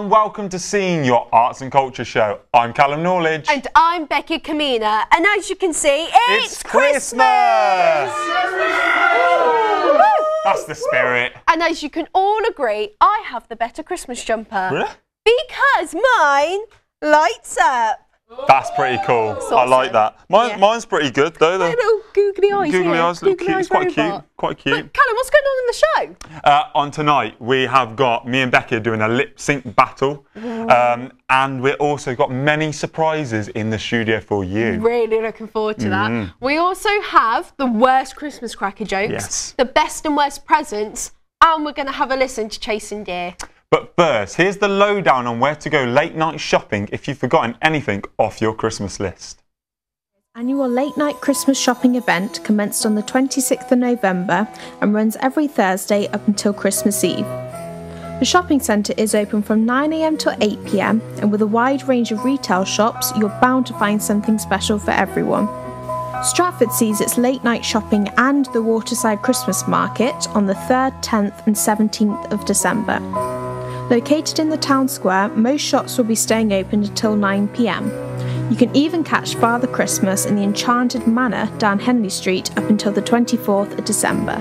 And welcome to Seen Your Arts and Culture Show. I'm Callum Knowledge. And I'm Becky Kamina. And as you can see, it's, It's Christmas! That's the spirit. And as you can all agree, I have the better Christmas jumper. Really? Because mine lights up. That's pretty cool. I like that. Mine, Yeah. Mine's pretty good though. The Little googly eyes googly eyes look Googly cute. eyes It's quite cute. Quite cute. But Callum, what's going on the show? Uh, on tonight, we have got me and Becky doing a lip sync battle, um, and we've also got many surprises in the studio for you. Really looking forward to that. We also have the worst Christmas cracker jokes, Yes. the best and worst presents, and we're going to have a listen to Chasing Deer. But first, here's the lowdown on where to go late night shopping if you've forgotten anything off your Christmas list. Annual late night Christmas shopping event commenced on the 26th of November and runs every Thursday up until Christmas Eve. The shopping centre is open from 9am to 8pm, and with a wide range of retail shops, you're bound to find something special for everyone. Stratford sees its late night shopping and the Waterside Christmas Market on the 3rd, 10th, and 17th of December. Located in the town square, most shops will be staying open until 9pm. You can even catch Father Christmas in the Enchanted Manor down Henley Street up until the 24th of December.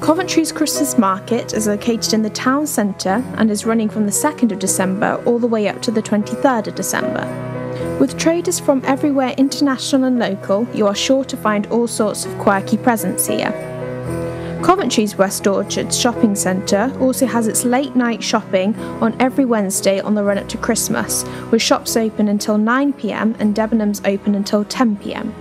Coventry's Christmas Market is located in the town centre and is running from the 2nd of December all the way up to the 23rd of December. With traders from everywhere, international and local, you are sure to find all sorts of quirky presents here. Coventry's West Orchard Shopping Centre also has its late night shopping on every Wednesday on the run up to Christmas, with shops open until 9pm and Debenhams open until 10pm.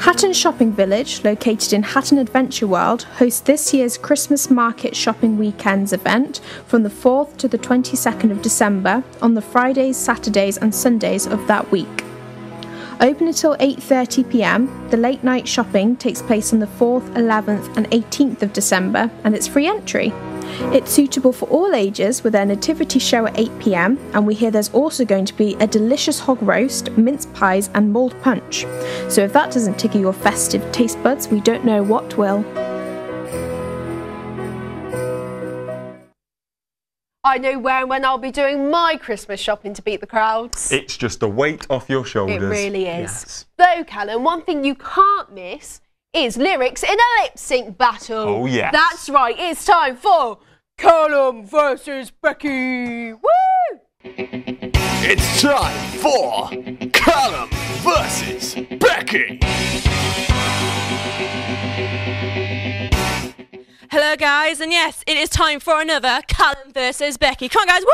Hatton Shopping Village, located in Hatton Adventure World, hosts this year's Christmas Market Shopping Weekends event from the 4th to the 22nd of December on the Fridays, Saturdays, and Sundays of that week. Open until 8:30 p.m., the late night shopping takes place on the 4th, 11th, and 18th of December, and it's free entry. It's suitable for all ages with their nativity show at 8 pm, and we hear there's also going to be a delicious hog roast, mince pies, and mulled punch. So if that doesn't tickle your festive taste buds, we don't know what will. I know where and when I'll be doing my Christmas shopping to beat the crowds. It's just a weight off your shoulders. It really is. Yes. Though, Callum, one thing you can't miss is lyrics in a lip sync battle. Oh, yes. That's right, it's time for Callum versus Becky. Woo! It's time for Callum versus Becky. Hello, guys, and yes, it is time for another Callum versus Becky. Come on, guys! Woo!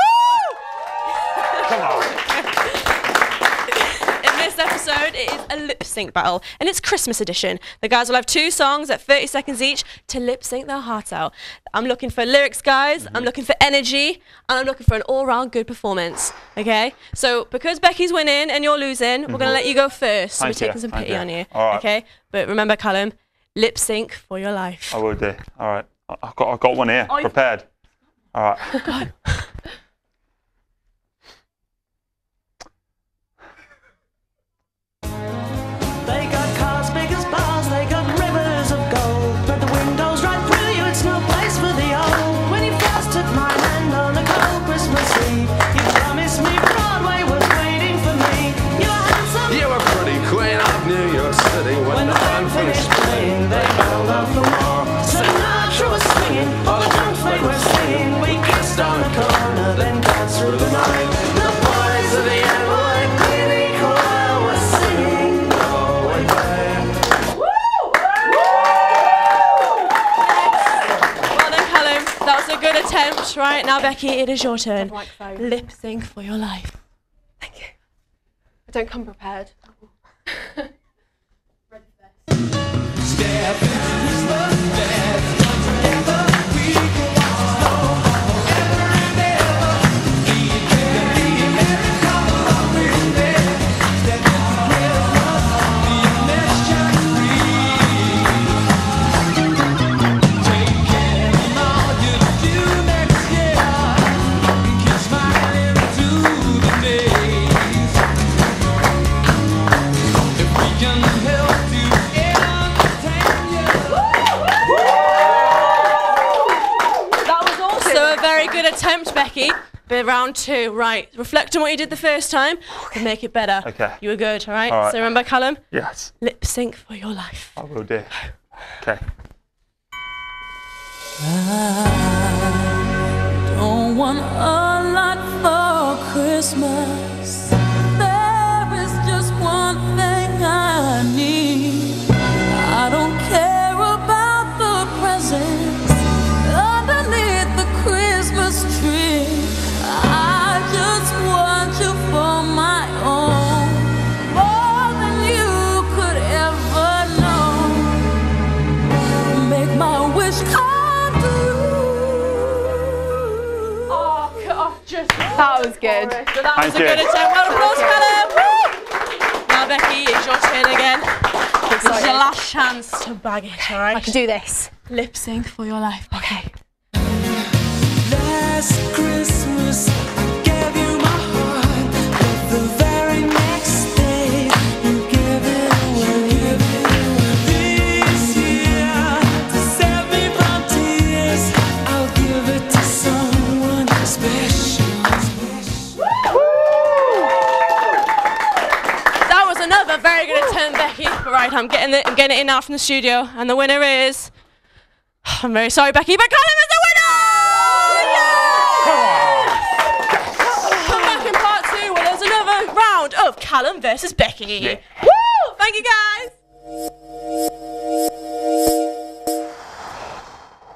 Come on. In this episode, it is a lip sync battle, and it's Christmas edition. The guys will have two songs at 30 seconds each to lip sync their hearts out. I'm looking for lyrics, guys. I'm mhm. looking for energy, and I'm looking for an all-round good performance. Okay? So because Becky's winning and you're losing, we're mhm. gonna let you go first. So we're Thank you, taking some pity on you. All right. Okay? But remember, Callum, lip sync for your life. I will do. All right. I- I've got, I've got one here, I- prepared. All right. Oh, they got cars big as bars, they got rivers of gold. But the windows right through you, it's no place for the old. When you first took my hand on a cold Christmas Eve, you promised me Broadway was waiting for me. You were handsome. You were pretty queen of New York City when, When the band finished playing, they bailed out for more. Sinatra was swinging, all the drums they were singing. We kissed on the corner, then danced through the night. The boys of the NYPD choir were singing, Galway Bay. Well done, Callum. That was a good attempt. Right now, Becky, it is your turn. Lip sync for your life. Thank you. I don't come prepared. That was also a very good two, right. Reflect on what you did the first time and make it better. Okay. You were good, all right? All right. So remember, Callum, Yes, lip sync for your life. I will do. Okay. Ah. Good. So that was Thank a good attempt. Well, applause, Callum. Now, Becky, it's your turn again. This is your last chance to bag it, all right? I can do this. Lip sync for your life. Okay. Last Christmas, I'm getting it. I'm getting it in now from the studio, and the winner is. I'm very sorry, Becky, but Callum is the winner! Come back in part two where there's another round of Callum versus Becky. Woo! Thank you, guys.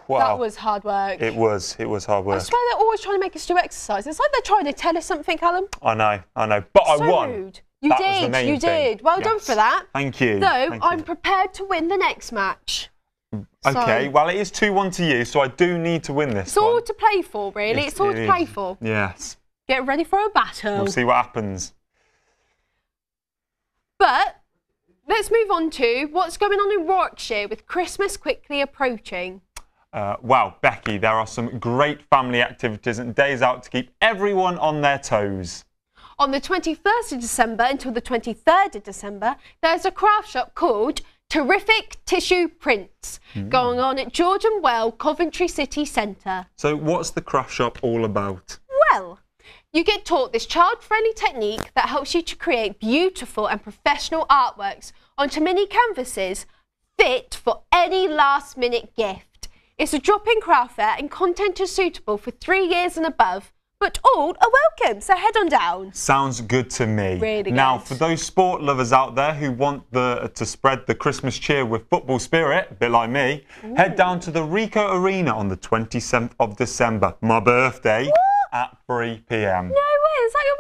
Wow. That was hard work. It was. It was hard work. I work. swear they're always trying to make us do exercise. It's like they're trying to tell us something, Callum. I know. I know. But I so won. rude. You That did. you thing. did. Well done for that. Thank you. So Thank I'm you. prepared to win the next match. Okay. so- Well, it is two-one to you, so I do need to win this It's all to play for, really. It- it's all it to play for. Yes. Get ready for a battle. We'll see what happens. But let's move on to what's going on in Warwickshire with Christmas quickly approaching. Uh, wow, Becky, there are some great family activities and days out to keep everyone on their toes. On the 21st of December until the 23rd of December, there's a craft shop called Terrific Tissue Prints hmm. going on at George and Well Coventry City Centre. So, what's the craft shop all about? Well, you get taught this child friendly technique that helps you to create beautiful and professional artworks onto mini canvases fit for any last minute gift. It's a drop in craft fair and content is suitable for three years and above, but all are welcome, so head on down. Sounds good to me. Really Now, good. for those sport lovers out there who want the, to spread the Christmas cheer with football spirit, a bit like me, head down to the Ricoh Arena on the 27th of December, my birthday, at 3 pm. No way, is that your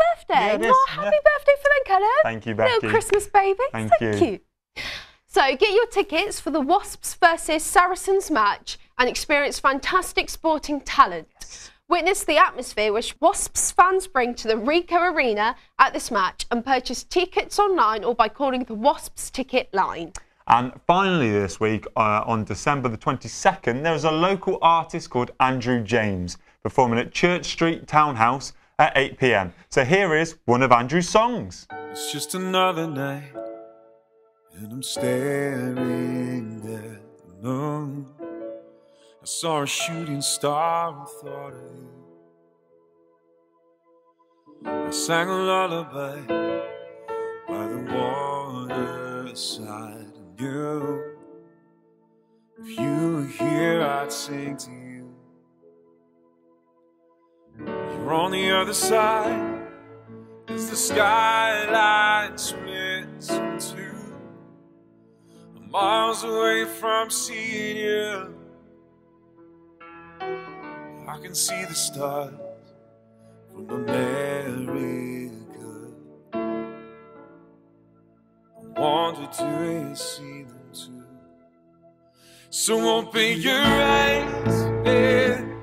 birthday? Yeah, Oh, happy yeah. birthday for them, Callum. Thank you, Becky. Little Christmas baby. Thank so you. cute. So get your tickets for the Wasps versus Saracens match and experience fantastic sporting talent. Witness the atmosphere which Wasps fans bring to the Ricoh Arena at this match and purchase tickets online or by calling the Wasps ticket line. And finally, this week, uh, on December the 22nd, there is a local artist called Andrew James performing at Church Street Townhouse at 8 pm. So here is one of Andrew's songs. It's just another night, and I'm staring at the moon. I saw a shooting star and thought of you. I sang a lullaby by the waterside, and you, if you were here, I'd sing to you. You're on the other side. As the skyline splits in two, I'm miles away from seeing you. I can see the stars from America. I do you see them too? So open your eyes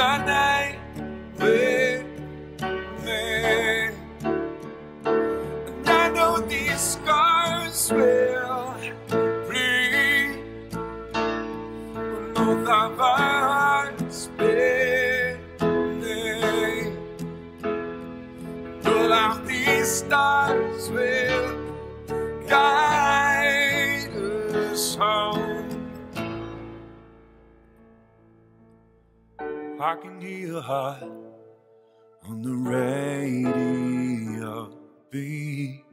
the night with me. And I know these scars will bleed. When both of our hearts beating, pull out these stars will. Can hear your heart on the radio beat.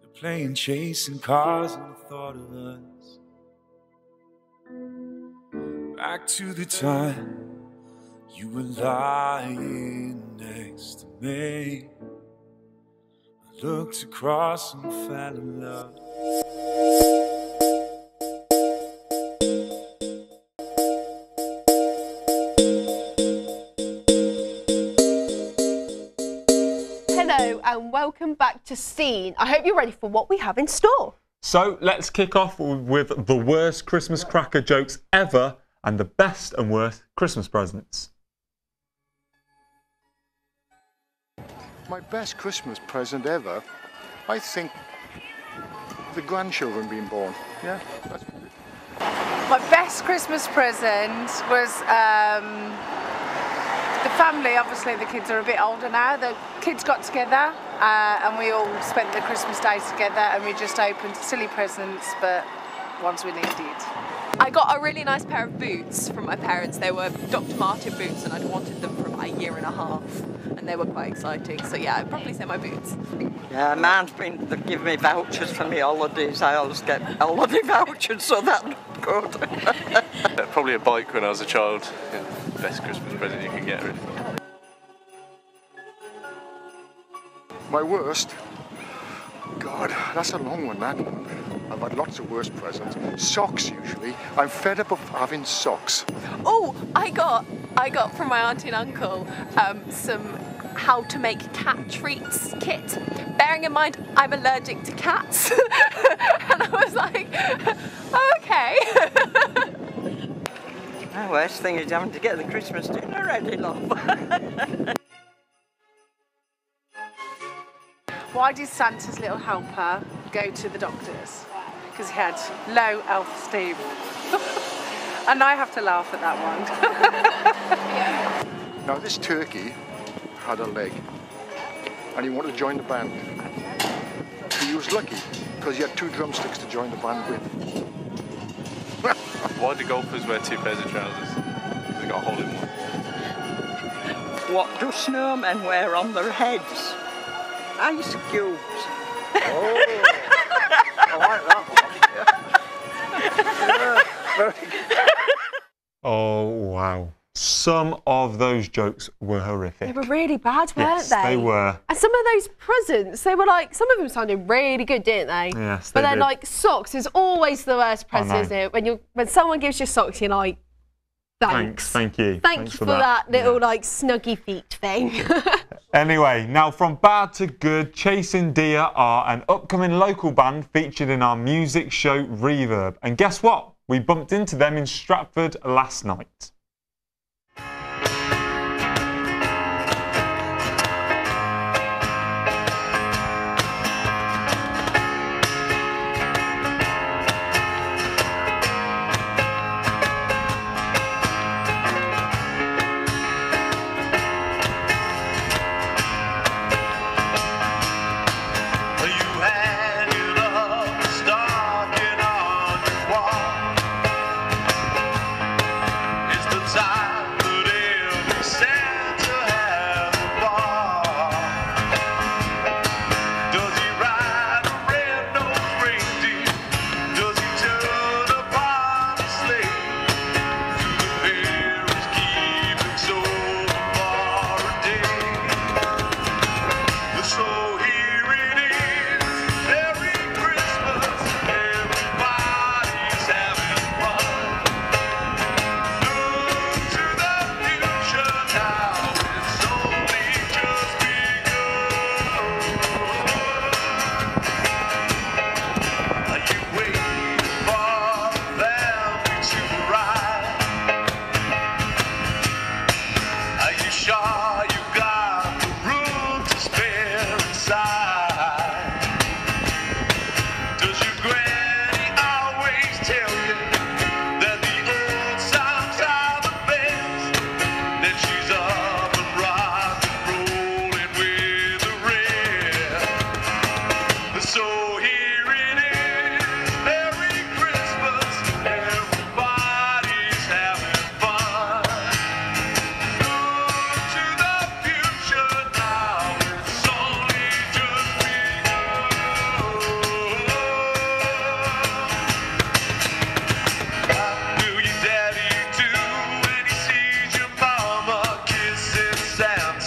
They're playing chasing cars and the thought of us. Back to the time you were lying next to me. I looked across and fell in love. Welcome back to Seen. I hope you're ready for what we have in store. So let's kick off with the worst Christmas cracker jokes ever and the best and worst Christmas presents. My best Christmas present ever, I think the grandchildren being born. Yeah, that's My best Christmas present was um, the family. Obviously, the kids are a bit older now. The kids got together uh, and we all spent the Christmas day together and we just opened silly presents, but ones we needed. I got a really nice pair of boots from my parents. They were Dr. Martin boots, and I'd wanted them for about a year and a half, and they were quite exciting. So yeah, I'd probably say my boots. Yeah, man's been to give me vouchers for my holidays. I always get holiday vouchers, so that's good. Probably a bike when I was a child. Yeah, best Christmas present you can get, really. My worst? God, that's a long one, that. I've had lots of worst presents. Socks, usually. I'm fed up of having socks. Oh, I got I got from my auntie and uncle um, some how to make cat treats kit. Bearing in mind I'm allergic to cats, and I was like, okay. Oh, the worst thing is having to get the Christmas dinner ready, love. Why did Santa's little helper go to the doctors? Because he had low self-esteem. and I have to laugh at that one. Now, this turkey had a leg, and he wanted to join the band. He was lucky, because he had two drumsticks to join the band with. Why do golfers wear two pairs of trousers? They got a hole in one. what do snowmen wear on their heads? Ice cubes. Oh, I like that one. Oh, wow. Some of those jokes were horrific. They were really bad, weren't Yes, they? they were. And some of those presents, they were like, some of them sounded really good, didn't they? Yes, But they then, did. like, socks is always the worst present, isn't it? When you when someone gives you socks, you're like, thanks. Thanks, thank you. Thank Thanks you for for that, that. little like snuggy feet thing. Anyway, now from bad to good, Chasing Deer are an upcoming local band featured in our music show Reverb. And guess what? We bumped into them in Stratford last night.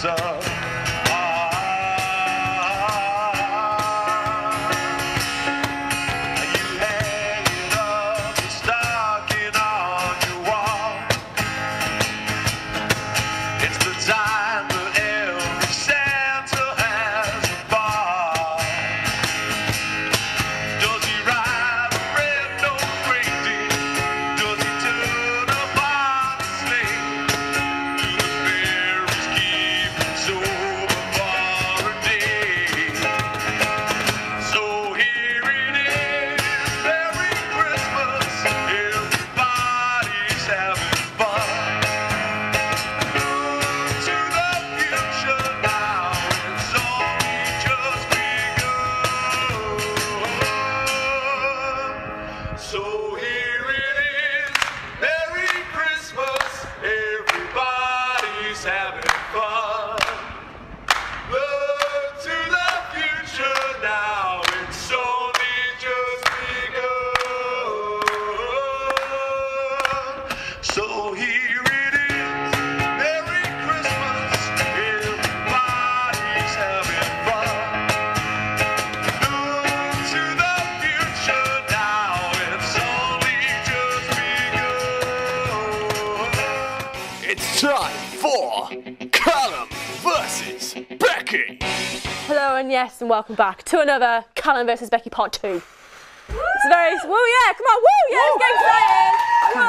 up. Yes, and welcome back to another Callum versus Becky part two. It's very woo yeah, come on, woo yeah, let's get excited. Woo.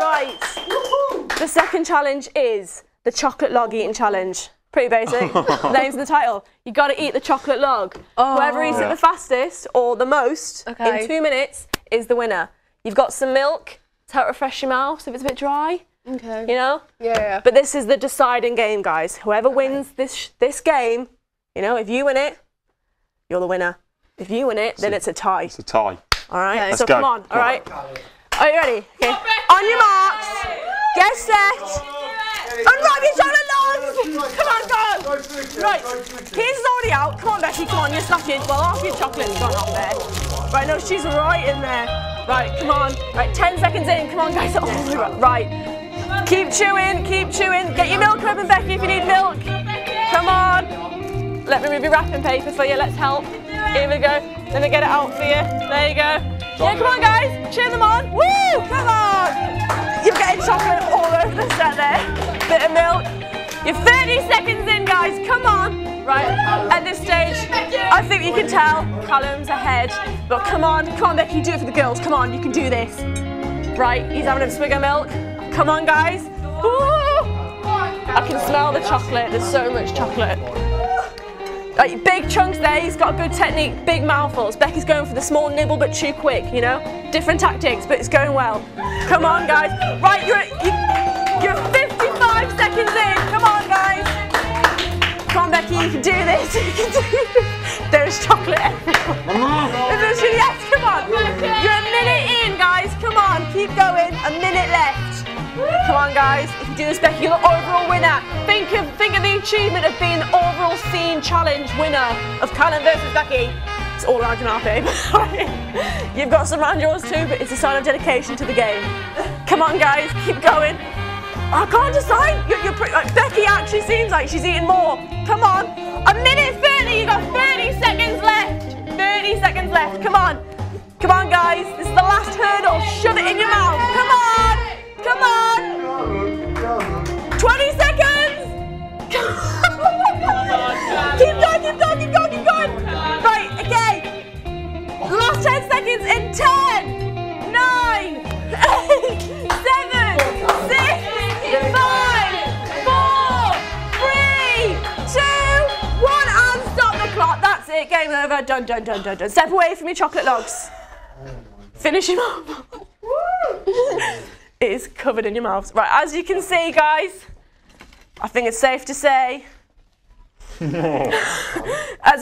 Right. The second challenge is the chocolate log eating challenge. Pretty basic. Names in the title. You got to eat the chocolate log. Oh. Whoever eats it oh. the fastest or the most Okay. in two minutes is the winner. You've got some milk to help refresh your mouth if it's a bit dry. Okay. You know. Yeah. But this is the deciding game, guys. Whoever wins this this game, you know, if you win it, you're the winner. If you win it, then it's a tie. It's a tie. All right. Let's so go. come on. Come All on. Are you ready? Okay. On your marks. Get set. Unwrap your chocolate logs. Come on, go. Right. His is already out. Come on, Becky. Come on. You're snatching. Well, half your chocolate's gone off there. Right. No, she's right in there. Right. Come on. Right. Ten seconds in. Come on, guys. Oh, right. Keep chewing. Keep chewing. Get your milk open, Becky, if you need milk. Come on. Let me move your wrapping paper for you. Let's help. Here we go. Let me get it out for you. There you go. Yeah, come on, guys. Cheer them on. Woo! Come on. You're getting chocolate all over the set there. Bit of milk. You're 30 seconds in, guys. Come on. Right. At this stage, I think you can tell Callum's ahead. But come on. Come on, Becky. Do it for the girls. Come on. You can do this. Right. He's having a swig of milk. Come on, guys. Woo! I can smell the chocolate. There's so much chocolate. Like big chunks there, he's got good technique, big mouthfuls. Becky's going for the small nibble but chew quick, you know? Different tactics, but it's going well. Come on, guys. Right, you're, you, you're 55 seconds in. Come on, guys. Come on, Becky, you can do this. You can do this. There's chocolate everywhere. Yes, come on. You're a minute in, guys. Come on, keep going. A minute left. Come on, guys. Do this, Becky, you're the overall winner. Think of think of the achievement of being the overall Seen challenge winner of Callum versus Becky. It's all around your babe. You've got some around yours too, but it's a sign of dedication to the game. Come on, guys, keep going. I can't decide. You're, you're pretty, like, Becky actually seems like she's eating more. Come on. A minute 30. You've got 30 seconds left. 30 seconds left. Come on. Come on, guys. This is the last hurdle. Shove it in your mouth. Come on. Come on. 20 seconds. keep going, keep going, keep going, keep going. Right, okay. Last 10 seconds in 10, 9, 8, 7, 6, 5, 4, 3, 2, 1, and stop the clock. That's it, game over. Done, done, done, done, done. Step away from your chocolate logs. Finish him up. it is covered in your mouths. Right, as you can see, guys, I think it's safe to say, as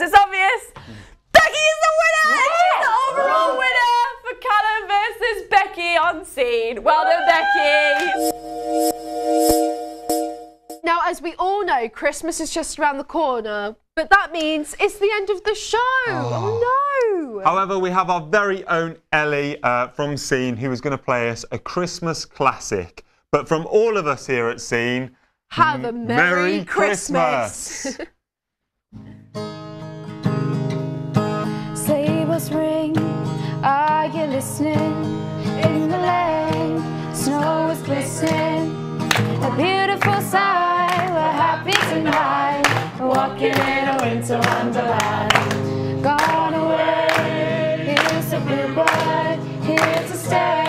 it's obvious, Becky is the winner! She's the overall winner for Callum versus Becky on Seen. Well done, Becky! Now, as we all know, Christmas is just around the corner, but that means it's the end of the show. Oh, no! However, we have our very own Ellie uh, from Seen who is going to play us a Christmas classic. But from all of us here at Seen, have a Merry, Merry Christmas! Christmas. Sleigh bells ring, are you listening? In the land, snow is glistening. A beautiful sight, we're happy tonight. Walking in a winter wonderland. Gone away, here's a blue bird, here to stay.